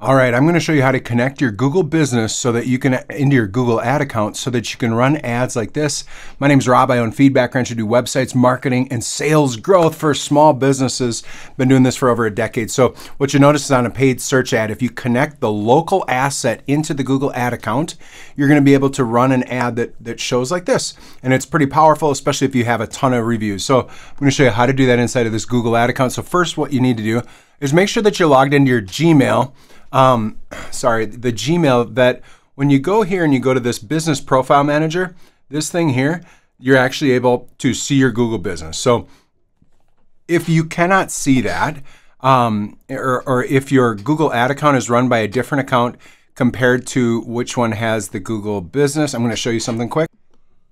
All right, I'm going to show you how to connect your Google business so that you can into your Google ad account so that you can run ads like this. My name is Rob. I own FeedbackWrench. I do websites, marketing, and sales growth for small businesses. Been doing this for over a decade. So what you notice is on a paid search ad, if you connect the local asset into the Google ad account, you're going to be able to run an ad that, that shows like this. And it's pretty powerful, especially if you have a ton of reviews. So I'm going to show you how to do that inside of this Google ad account. So first, what you need to do is make sure that you're logged into your Gmail um, sorry, the Gmail that when you go here and you go to this business profile manager, this thing here, you're actually able to see your Google business. So if you cannot see that, um, or, or if your Google ad account is run by a different account compared to which one has the Google business, I'm going to show you something quick.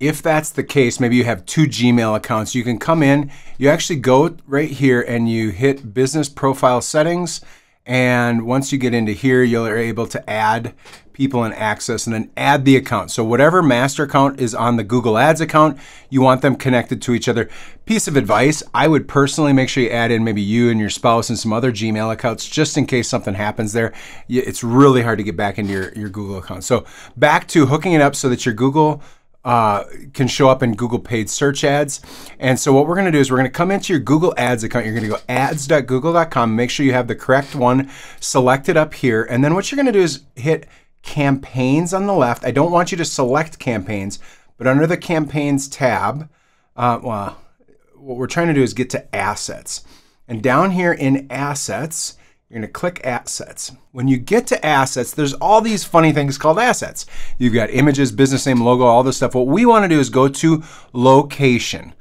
If that's the case, maybe you have two Gmail accounts, you can come in, you actually go right here and you hit business profile settings and once you get into here, you're able to add people and access and then add the account. So whatever master account is on the Google Ads account, you want them connected to each other. Piece of advice, I would personally make sure you add in maybe you and your spouse and some other Gmail accounts just in case something happens there. It's really hard to get back into your, your Google account. So back to hooking it up so that your Google uh, can show up in Google paid search ads. And so what we're going to do is we're going to come into your Google Ads account. You're going to go ads.google.com. Make sure you have the correct one selected up here. And then what you're going to do is hit campaigns on the left. I don't want you to select campaigns, but under the campaigns tab, uh, well, what we're trying to do is get to assets. And down here in assets, you're to click assets. When you get to assets, there's all these funny things called assets. You've got images, business name, logo, all this stuff. What we want to do is go to location.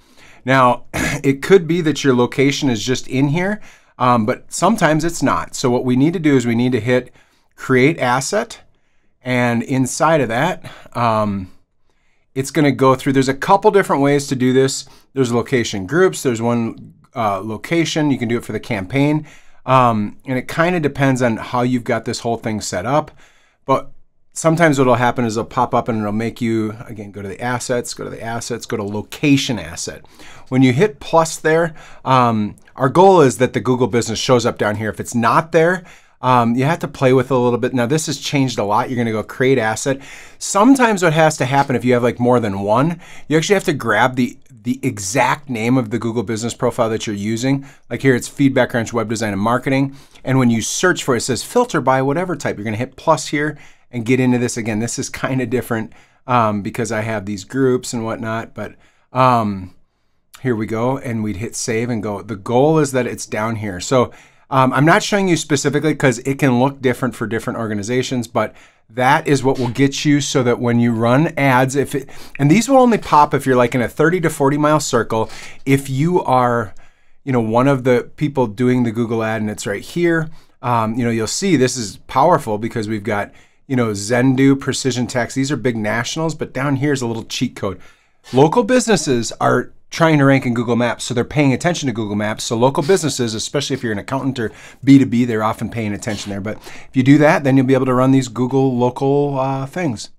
Now, it could be that your location is just in here, um, but sometimes it's not. So what we need to do is we need to hit create asset. And inside of that, um, it's to go through. There's a couple different ways to do this. There's location groups. There's one uh, location. You can do it for the campaign. Um, and it kind of depends on how you've got this whole thing set up. But sometimes what'll happen is it'll pop up and it'll make you, again, go to the assets, go to the assets, go to location asset. When you hit plus there, um, our goal is that the Google business shows up down here. If it's not there, um, you have to play with it a little bit. Now this has changed a lot. You're gonna go create asset. Sometimes what has to happen if you have like more than one, you actually have to grab the the exact name of the Google business profile that you're using. Like here, it's FeedbackWrench Web Design and Marketing. And when you search for it, it says filter by whatever type. You're going to hit plus here and get into this again. This is kind of different um, because I have these groups and whatnot. But um, here we go. And we'd hit save and go. The goal is that it's down here. So um, I'm not showing you specifically because it can look different for different organizations, but that is what will get you so that when you run ads, if it, and these will only pop if you're like in a 30 to 40 mile circle, if you are, you know, one of the people doing the Google ad and it's right here, um, you know, you'll see this is powerful because we've got, you know, Zendu, Precision Text. These are big nationals, but down here is a little cheat code. Local businesses are trying to rank in Google Maps. So they're paying attention to Google Maps. So local businesses, especially if you're an accountant or B2B, they're often paying attention there. But if you do that, then you'll be able to run these Google local uh, things.